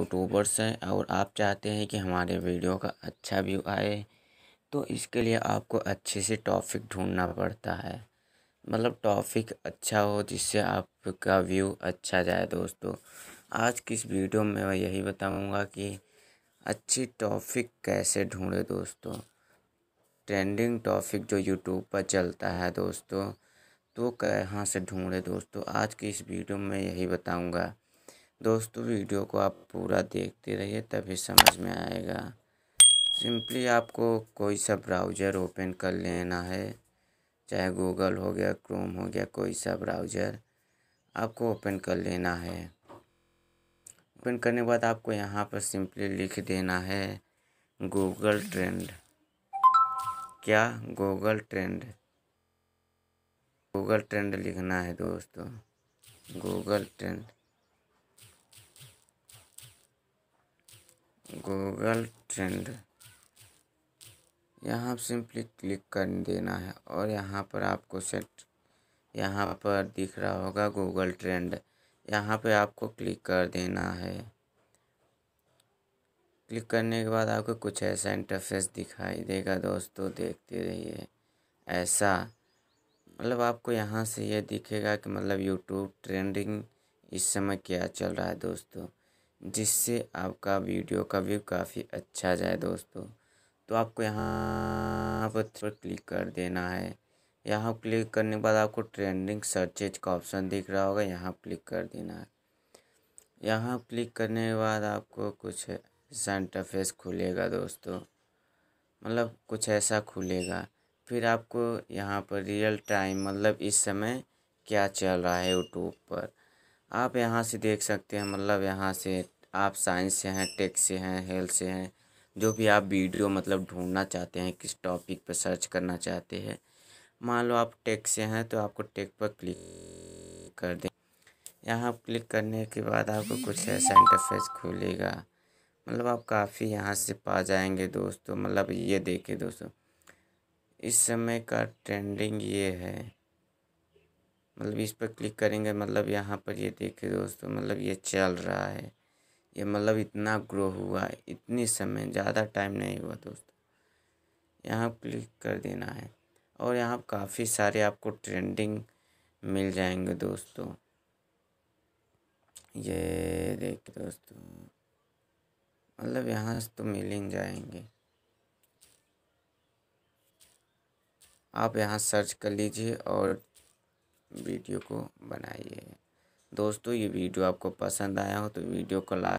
YouTubers हैं और आप चाहते हैं कि हमारे वीडियो का अच्छा व्यू आए तो इसके लिए आपको अच्छे से टॉपिक ढूंढना पड़ता है। मतलब टॉपिक अच्छा हो जिससे आपका व्यू अच्छा जाए दोस्तों। आज की इस वीडियो में मैं यही बताऊँगा कि अच्छी टॉपिक कैसे ढूंढे दोस्तों। ट्रेंडिंग टॉपिक जो यूट्यूब पर चलता है दोस्तों तो कहाँ से ढूंढे दोस्तों? आज की इस वीडियो में यही बताऊँगा। दोस्तों, वीडियो को आप पूरा देखते रहिए, तभी समझ में आएगा। सिंपली आपको कोई सा ब्राउज़र ओपन कर लेना है, चाहे गूगल हो गया, क्रोम हो गया, कोई सा ब्राउज़र आपको ओपन कर लेना है। ओपन करने के बाद आपको यहाँ पर सिंपली लिख देना है, गूगल ट्रेंड। क्या? Google trend. गूगल ट्रेंड लिखना है, दोस्तों। Google trend. Google trend. यहाँ सिंपली क्लिक कर देना है और यहाँ पर आपको सेट यहाँ पर दिख रहा होगा गूगल ट्रेंड। यहाँ पे आपको क्लिक कर देना है। क्लिक करने के बाद आपको कुछ ऐसा इंटरफेस दिखाई देगा दोस्तों, देखते रहिए। ऐसा मतलब आपको यहाँ से ये दिखेगा कि मतलब यूट्यूब ट्रेंडिंग इस समय क्या चल रहा है दोस्तों। जिससे आपका वीडियो का व्यू काफ़ी अच्छा जाए दोस्तों। तो आपको यहाँ पर क्लिक कर देना है। यहाँ क्लिक करने के बाद आपको ट्रेंडिंग सर्चेज का ऑप्शन दिख रहा होगा, यहाँ क्लिक कर देना है। यहाँ क्लिक करने के बाद आपको कुछ ऐसा इंटरफेस खुलेगा दोस्तों। मतलब कुछ ऐसा खुलेगा। फिर आपको यहाँ पर रियल टाइम मतलब इस समय क्या चल रहा है यूट्यूब पर। आप यहाँ से देख सकते हैं मतलब यहाँ से आप साइंस से हैं टेक से हैं हेल्थ से हैं, जो भी आप वीडियो मतलब ढूंढना चाहते हैं, किस टॉपिक पर सर्च करना चाहते हैं। मान लो आप टेक से हैं तो आपको टेक पर क्लिक कर दें। यहाँ क्लिक करने के बाद आपको कुछ ऐसा इंटरफेस खुलेगा। मतलब आप काफ़ी यहाँ से पा जाएँगे दोस्तों मतलब ये देखिए दोस्तों, इस समय का ट्रेंडिंग ये है। मतलब इस पर क्लिक करेंगे मतलब यहाँ पर ये देखिए दोस्तों मतलब ये चल रहा है। ये मतलब इतना ग्रो हुआ है इतनी समय, ज़्यादा टाइम नहीं हुआ दोस्तों। यहाँ क्लिक कर देना है और यहाँ काफ़ी सारे आपको ट्रेंडिंग मिल जाएँगे दोस्तों। ये देखिए दोस्तों मतलब यहाँ से तो मिल ही जाएँगे। आप यहाँ सर्च कर लीजिए और वीडियो को बनाइए। दोस्तों ये वीडियो आपको पसंद आया हो तो वीडियो को लाइक